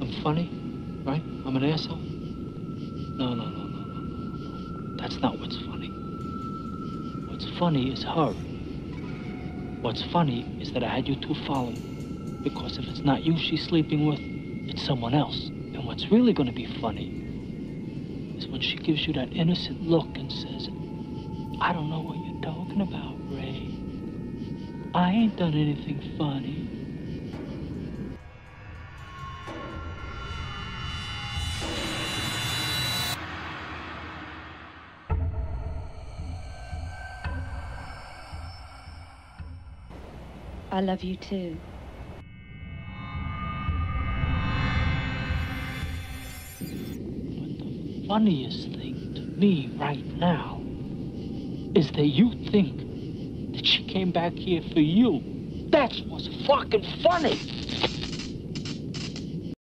I'm funny, right? I'm an asshole? No, no, no, no, no, no. That's not what's funny. What's funny is her. What's funny is that I had you two follow. Because if it's not you she's sleeping with, it's someone else. And what's really gonna be funny is when she gives you that innocent look and says, I don't know what you're talking about, Ray. I ain't done anything funny. I love you too. The funniest thing to me right now is that you think that she came back here for you. That's what's fucking funny.